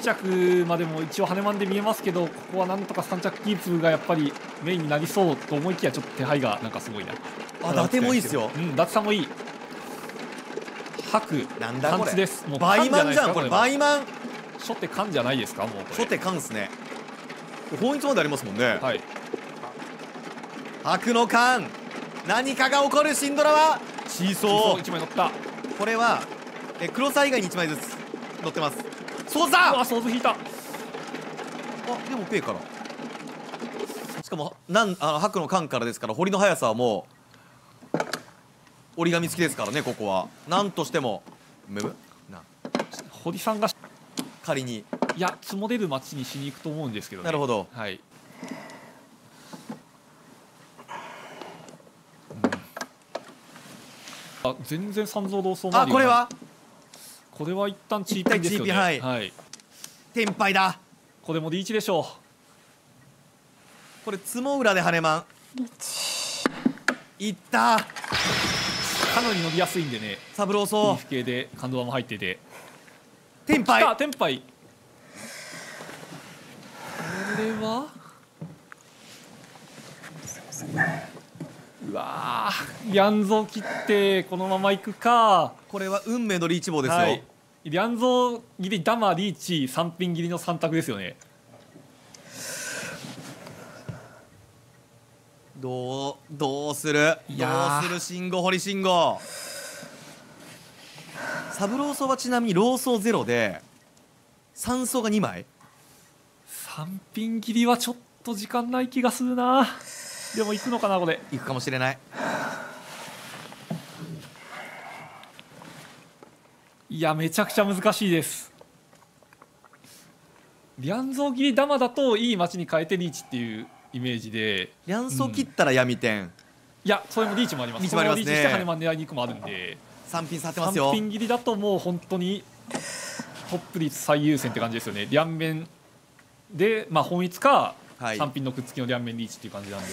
着までも一応羽マンで見えますけどここはなんとか3着キープがやっぱりメインになりそうと思いきやちょっと手配がなんかすごいな。あ伊達もいいですよ。うん伊達さんもいい。白なんだこれ。です。もうバイマンじゃんこれバイイマン初手缶じゃないですかもうこれ。初手缶っすね。本一までありますもんね。はい。白の缶何かが起こるシンドラは。シーソー。1枚乗った。これはえ黒さ以外に1枚ずつ乗ってますそううだわソーズ引いた。あでもペイから。しかもなんあの白の缶からですから堀の速さはもう折り紙付きですからねここは。なんとしても。むむな。堀さんが仮に。いや積もれる町にしに行くと思うんですけどね。なるほど。はい。あ全然三蔵同窓あこれは？これは一旦チーピンですよね。はい。はい、天敗だ。これもリーチでしょこれつも裏で羽マンいった。うかなり伸びやすいんでね。サブローソフ系で感動も入ってて。天敗。テンパイこれは？うわー。リャンゾー切ってこのまま行くか。これは運命のリーチ棒ですよ、はいリャンゾー切りダマリーチ三品切りの三択ですよねどうどうするどうする信号堀信号サブローソはちなみにローソーゼロで三層が2枚三品切りはちょっと時間ない気がするなでも行くのかなこれいくかもしれないいやめちゃくちゃ難しいです。リャンゾー切りダマだといい街に変えてリーチっていうイメージで。リャンソー切ったら闇点、いやそれもリーチもあります。リーチもありますね。リーチして羽マン狙いに行くもあるんで。三品触ってま三すよ品切りだともう本当にトップ率最優先って感じですよね。両面で、まあ、本一かはい。三品のくっつきの両面リーチっていう感じなんで。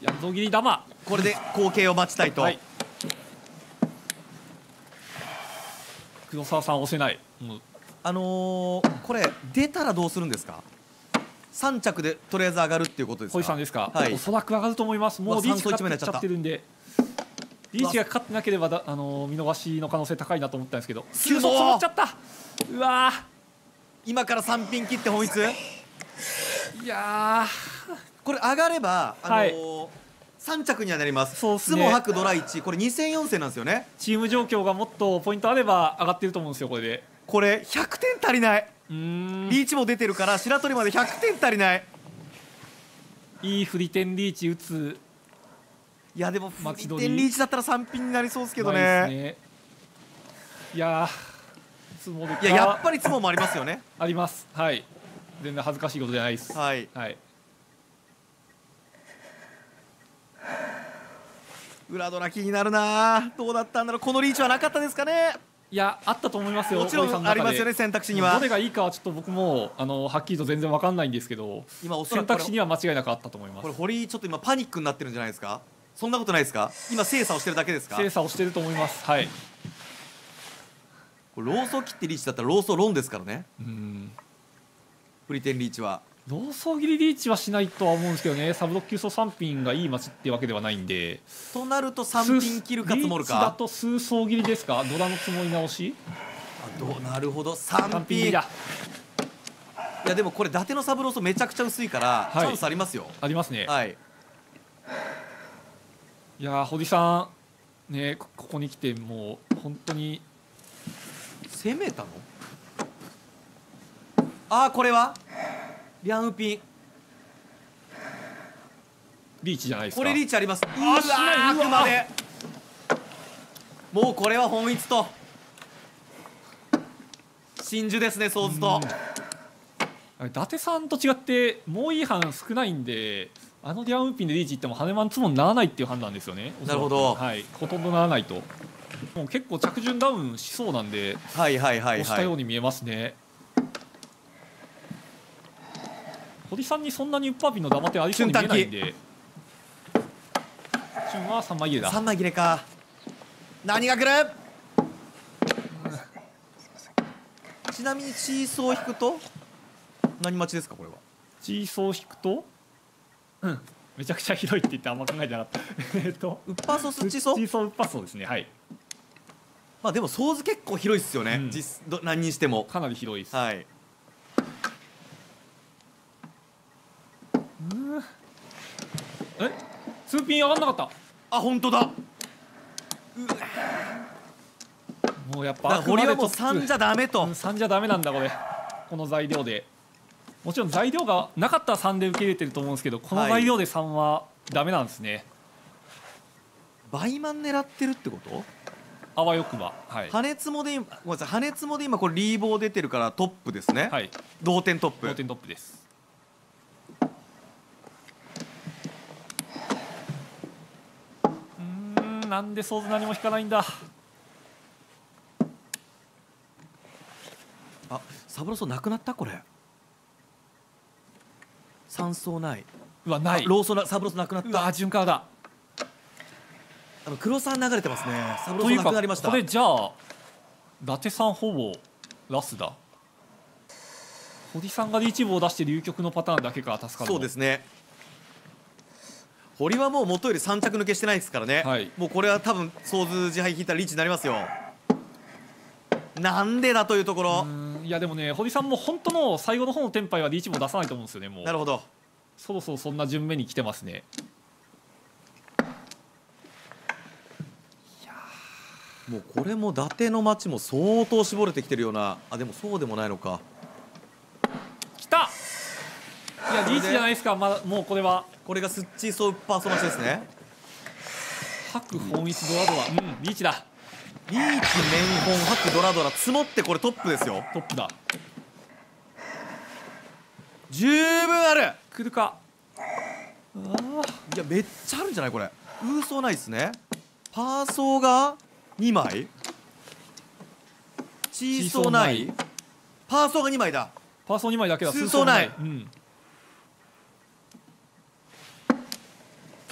リャンゾー切りダマこれで後継を待ちたいと、はい黒沢さん押せない。あのー、これ出たらどうするんですか？3着でとりあえず上がるっていうことですか？小井さんですか、はい。おそらく上がると思います。もうリーチかかっちゃってるんで。リーチがかかってなければだ、あのー見逃しの可能性高いなと思ったんですけど。急速止まっちゃった。うわ今から3品切って本一ーいやこれ上がれば、あのはい。ー3着にはなります。そうっすね。スモ白ドラ1これ2戦4戦なんですよね。ーチーム状況がもっとポイントあれば上がってると思うんですよこれで。これ100点足りない。うーん。リーチも出てるから白鳥まで100点足りない。いい振り点リーチ打つ。いやでも1待ち取り点リーチだったら3品になりそうですけどね。ね。いやいややっぱりツモもありますよね。あります。はい。全然恥ずかしいことじゃないです。はい。はい裏ドラ気になるな。どうだったんだろう。このリーチはなかったですかね。いやあったと思いますよもちろんありますよね選択肢には。どれがいいかはちょっと僕もあのはっきりと全然わかんないんですけど今選択肢には間違いなくあったと思います。これ堀井ちょっと今パニックになってるんじゃないですか？そんなことないですか？今精査をしてるだけですか？精査をしてると思います。はい。これローソー切ってリーチだったらローソーロンですからね。うん。フリテンリーチはロー切りリーチはしないとは思うんですけどね。サブロック急走3品がいい街ってわけではないんで。となると3品切るか積もるリーチだかと数層切りですか？ドラの積もり直し？あどうなるほど。3 3品だ。いやでもこれ伊達のサブローめちゃくちゃ薄いから、はい。チャンスありますよ。ありますね、はい。い、やー堀さん。ねこここに来てもう本当に。攻めたの？あーこれは？リャンウピン。リーチじゃないですか。これリーチあります。うわあくまで。もうこれは本一と。真珠ですねソーズと。伊達さんと違ってもういい班少ないんであのリャンウーピンでリーチ行っても羽マンツモにならないっていう判断ですよね。なるほど。はい。ほとんどならないと。もう結構着順ダウンしそうなんではいはいはい押したはいように見えますね、堀さんにそんなにウッパーピンのダマ点ありそうに見えないんで。旬は3枚切れだ。3枚切れか。何が来る？ちなみにチーソー引くと？何待ちですかこれは？チーソー引くと？うん。めちゃくちゃひどいって言ってあんま考えてなかった。えっと。ウッパーソースチーソー？チーソーウッパーソーですね。はい。まあでもソーズ結構広いっすよね、うん。何にしても。かなり広いです、はいうんえツーピン上がんなかった。あ本当だ。もうやっだぱ堀はもうあくまで3じゃダメと、3じゃダメなんだこれ。この材料で。もちろん材料がなかったら3で受け入れてると思うんですけどこの材料で3はダメなんですね、バイマン狙ってるってこと？あわよくば。はい、羽根もで今ごめんなさい。羽根もで今これリーボー出てるからトップですね、はい、同点トップ。同点トップですうーんなんでソーズ何も引かないんだ。あサブロソなくなった？これ。三層ない。うわない。ローソなサブロソなくなっうたわ順カーだ。あの黒さん流れてますね。サブロソなくなりました。これじゃあ伊達さんほぼラスだ。堀さんがリーチ棒を出して流局のパターンだけから助かるの。そうですね堀はもう元より3着抜けしてないですからね、はい。もうこれは多分ソーズ自敗引いたらリーチになりますよ。なんでだというところ。いやでもね堀さんも本当の最後の方のテンパイはリーチ棒出さないと思うんですよねもう。なるほど。そろそろそんな順目に来てますね。もうこれも伊達の町も相当絞れてきてるような。あでもそうでもないのか。来た。いやリーチじゃないですかまだもうこれはこれがスッチーソーパーソナシですね。白本一ドラドラ。うんリーチだ。リーチ面本白ドラドラ。積もってこれトップですよ。トップだ。十分ある。来るか。あいやめっちゃあるんじゃないこれ。ウーソーないですね。パーソーが2枚。チーソーない。パーソーが2枚だ。パーソン2枚だけだ。ツーソーない。うん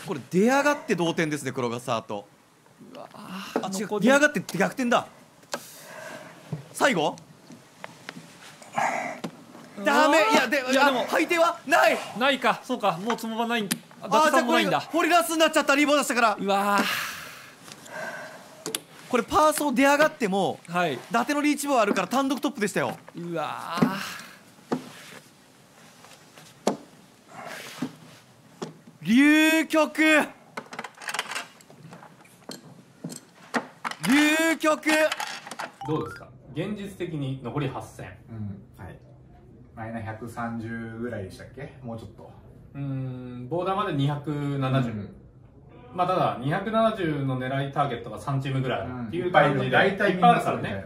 これ出上がって同点ですね黒がサーとあ違う出上がって逆転だ。最後？ダメ！いやでいやでもあ配点は？ない！ないか。そうかもうつもばない。伊あ達ーじゃあこれさんもないんだ。ホリラスになっちゃったリボー出したから。うわこれパーソー出上がってもーはい。伊達のリーチ棒あるから単独トップでしたよ。うわ流局流局どうですか？現実的に残り8000うんはい。マイナ130ぐらいでしたっけ？もうちょっと。うーんボーダーまで270、うん。まあただ270の狙いターゲットが3チームぐらいあるっていう感じで、大体いっぱいあみんなそうるからね、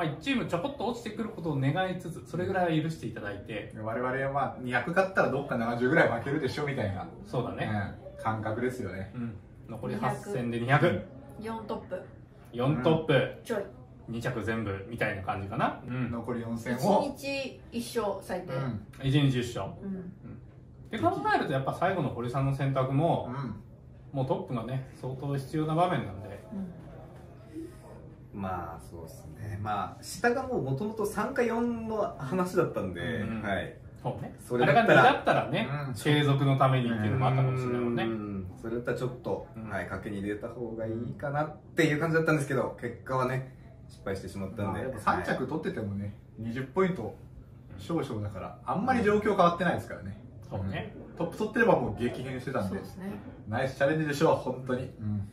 まあ、1チームちょこっと落ちてくることを願いつつそれぐらいは許していただいて。うん。我々はまあ200勝ったらどっか70ぐらい負けるでしょみたいな、そうだね、うん。感覚ですよね。うん。残り8000で200 4トップ。4トップ、ちょい。2着全部みたいな感じかな、うん、残り4000を。1日1勝最低。うん。1日10勝。うん。って考えるとやっぱ最後の堀さんの選択も、うん。もうトップがね相当必要な場面なんでまあそうですね。まあ下がもうもともと3か4の話だったんで、うんはい。そうね。それだったらあれが2だったらね、うん。継続のためにっていうのもあったかもしれないもんね、うんそれだったらちょっと、うん。はい賭けに入れた方がいいかなっていう感じだったんですけど結果はね失敗してしまったんで、まあでも3着取っててもね20ポイント少々だからあんまり状況変わってないですからね。そうね。トップ取ってればもう激変してたんで。そうですね。ナイスチャレンジでしょう本当に。うん、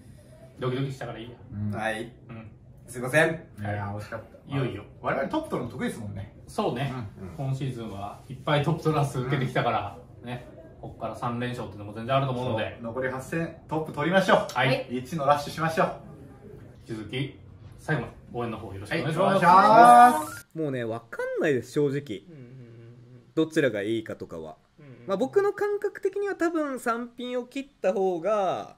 ドキドキしたからいいや。うん。はい。うんすいません。いやー惜しかった。いよいよ。我々トップ取るの得意ですもんね。そうね、今シーズンはいっぱいトップトラス受けてきたから、ね。ここから3連勝っていうのも全然あると思うので。残り8戦トップ取りましょう。はい、はい1のラッシュしましょう。引き続き最後まで応援の方よろしくおはい願いします、もうね分かんないです正直。どちらがいいかとかは、まあ、僕の感覚的には多分3品を切った方が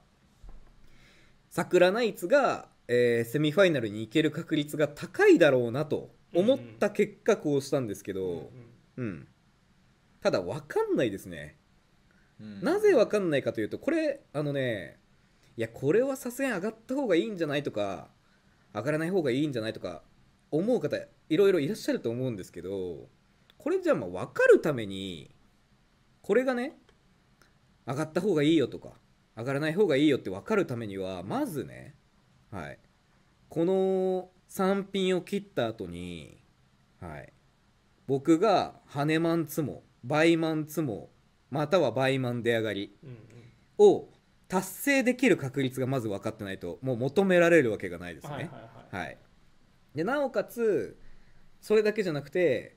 桜ナイツが、えーセミファイナルに行ける確率が高いだろうなと思った結果こうしたんですけど、うん、ただ分かんないですね、なぜ分かんないかというとこれあのねいやこれはさすがに上がった方がいいんじゃないとか上がらない方がいいんじゃないとか思う方いろいろいらっしゃると思うんですけどこれじゃあまあ分かるためにこれがね上がった方がいいよとか上がらない方がいいよって分かるためにはまずねはい。この3ピンを切った後にはい。僕がハネマンツモバイマンツモまたはバイマン出上がりうんうん。を達成できる確率がまず分かってないともう求められるわけがないですね。はいはいはい。はい、でなおかつそれだけじゃなくて、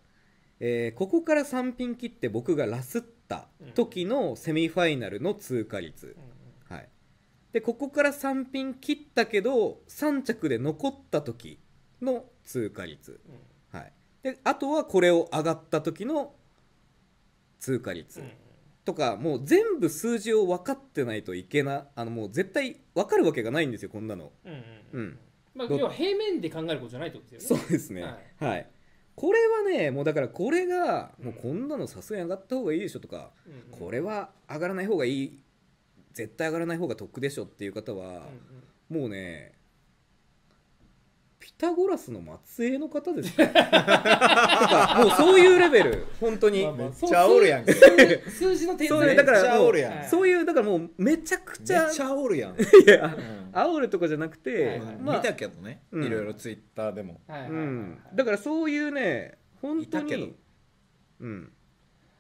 えーここから3ピン切って僕がラスった時のセミファイナルの通過率、はい、でここから3ピン切ったけど3着で残った時の通過率、はい、であとはこれを上がった時の通過率、うんとかもう全部数字を分かってないといけなあのもう絶対分かるわけがないんですよこんなの。うんうんまあ要は平面で考えることじゃないってことですよね。そうですね。ははい、これはねもうだからこれがもうこんなのさすがに上がった方がいいでしょとか、うんうん。これは上がらない方がいい絶対上がらない方が得でしょっていう方は、うんうん。もうねピタゴラスの末裔の方ですね。とかもうそういうレベル。本当に、まあまあめっちゃおるやん。数数数字の天才そういうだからもうそういうだからもうめちゃくちゃ。めっちゃおるやん、いや煽るとかじゃなくて、はいはい。まあ見たけどね、うん。いろいろツイッターでも。はいはいはいはい。うん、だからそういうね本当いたけど。にうん。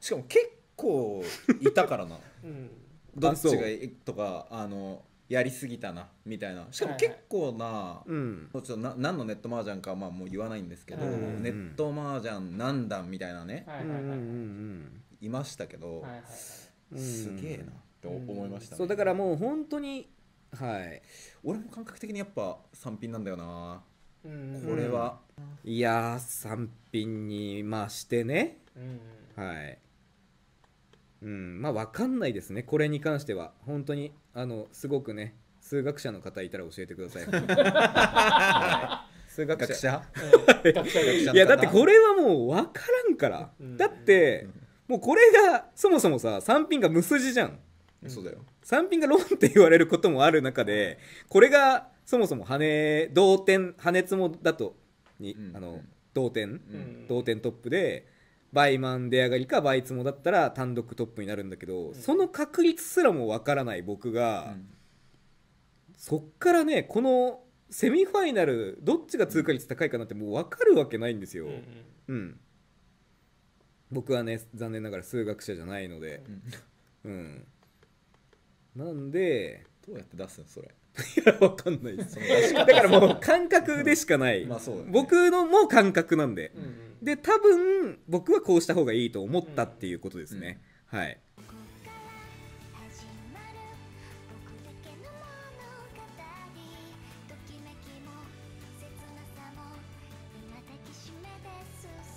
しかも結構いたからな。うんどっちがいいとかあのやりすぎたなみたいな。しかもはいはい。結構な、うん。もうちょっとな何のネット麻雀かはまあもう言わないんですけど、うん。ネット麻雀何段みたいなね、はいはいはいはい。いましたけど、はいはいはい。うんすげえなって思いましたね、そうだからもう本当にはい。俺も感覚的にやっぱ3品なんだよな、うん。これは、いやー3品にまあしてね。うん。はいうんまあ分かんないですねこれに関しては。本当にあのすごくね数学者の方いたら教えてください、はい。数学者。いやだってこれはもう分からんから、うん。だってもうこれがそもそもさ3品が無筋じゃん。そうだよ。3品がロンって言われることもある中でこれがそもそも羽同点羽つもだとに、うん。あの同点、うん。同点トップでバイマン出上がりかバイツモだったら単独トップになるんだけど、その確率すらもわからない僕が、うん。そっからねこのセミファイナルどっちが通過率高いかなってもう分かるわけないんですよ。うんうん。うん、僕はね残念ながら数学者じゃないので、うん、なんでどうやって出すのそれ？いやわかんないです。だからもう感覚でしかない、まあそうだね。僕のも感覚なんで、うんうんで多分僕はこうした方がいいと思ったっていうことですね、はい